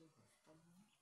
really good for me.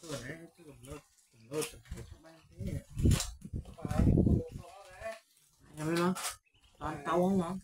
ตัวไหนตัวผมเลิกผมเลิกจากบ้านนี่ Nhà bên đó Toàn tàu không không? Hả? À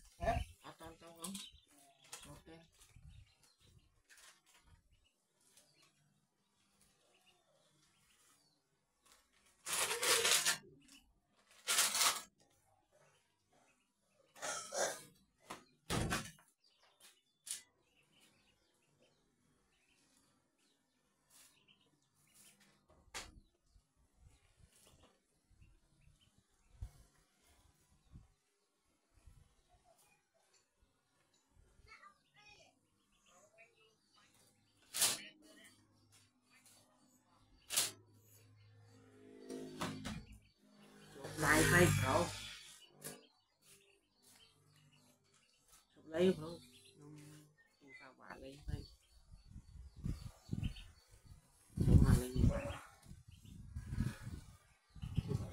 phải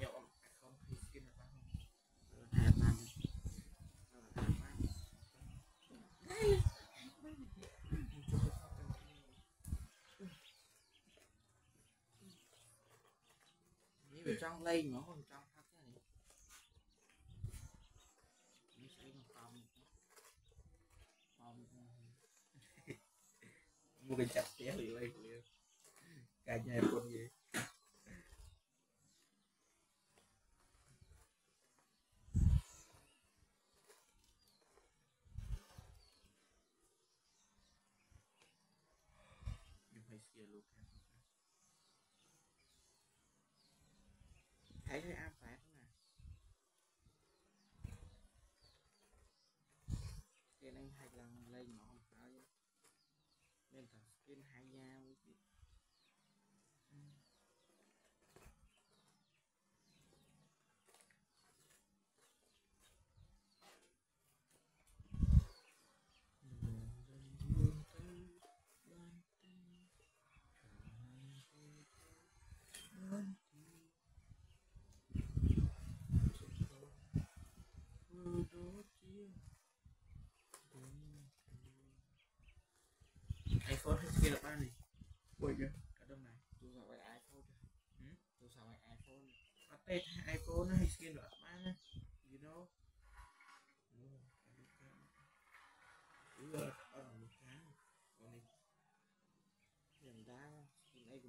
dọn không thì skin là bao sao hẹp lấy Rồi hẹp mà Nếu mà trong lây nó còn trong con gì nhưng phải kayaknya handphone ha Thấy cái áp phạt nè Cái này hai lần lên nó nên thật skin hai dao Ừ. Sao iPhone mà iPhone nó hay skin là bao you know Đúng ở một cái. Còn này Dần đá Skin đây của